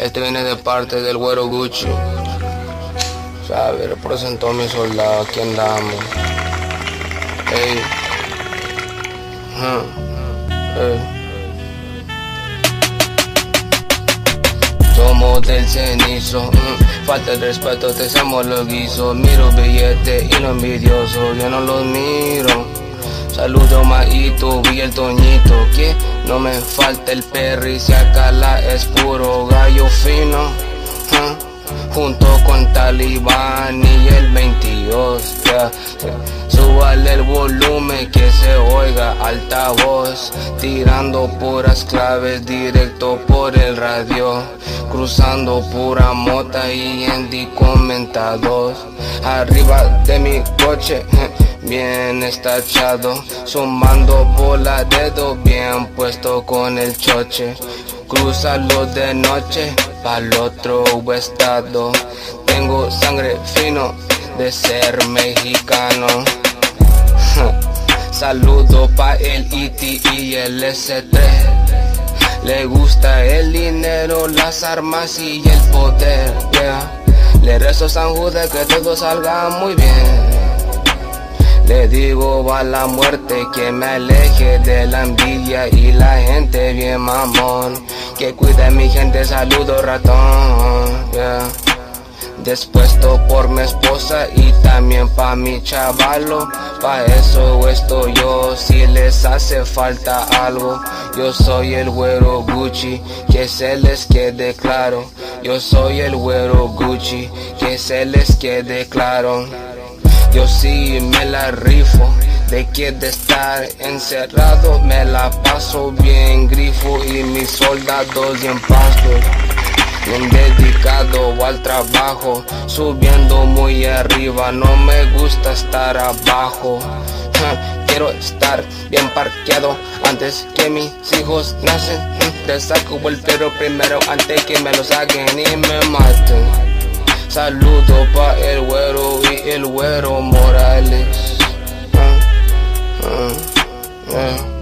Este viene de parte del güero Gucci. Sabe, representó a mi soldado, aquí andamos. Ey. Ey. Somos del cenizo, mm, falta de respeto, te hacemos los guisos. Miro billete y no envidioso, yo no los miro. Saludo Maito, vi el Toñito, que no me falta el perry, si acá la es puro gallo fino. Junto con Talibán y el 22, yeah, Súbale el volumen que se oiga alta voz, tirando puras claves directo por el radio, cruzando pura mota y en comentados, arriba de mi coche. Bien estachado, sumando bola dedo bien puesto con el choche. Cruzalo de noche pa'l otro estado. Tengo sangre fino de ser mexicano. Saludo pa' el IT y el S3. Le gusta el dinero, las armas y el poder. Le rezo a San Judas que todo salga muy bien. Le digo a la muerte que me aleje de la envidia y la gente bien mamón. Que cuide a mi gente, saludo ratón. Despuesto por mi esposa y también pa' mi chavalo. Pa' eso estoy yo, si les hace falta algo. Yo soy el güero Gucci, que se les quede claro. Yo soy el güero Gucci, que se les quede claro. Yo sí me la rifo, de que de estar encerrado me la paso bien grifo y mis soldados bien pastos bien dedicado al trabajo, subiendo muy arriba, no me gusta estar abajo. Quiero estar bien parqueado antes que mis hijos nacen. Te saco el pero primero antes que me lo saquen y me maten. Saludo pa' el güero y el güero Morales. Ah, ah, ah,